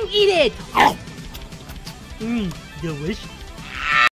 and eat it. Mmm, delicious.